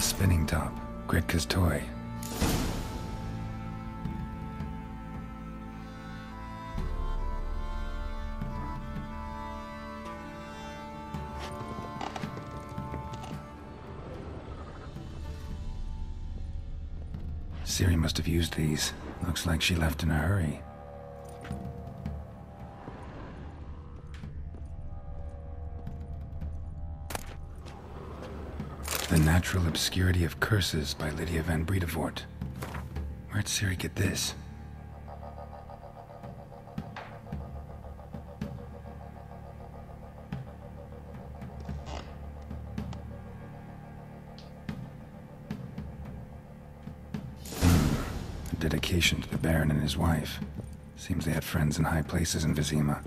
spinning top. Gretka's toy. Ciri must have used these. Looks like she left in a hurry. The Natural Obscurity of Curses by Lydia van Bredevoort. Where'd Ciri get this? Hmm. Dedication to the Baron and his wife. Seems they had friends in high places in Vizima.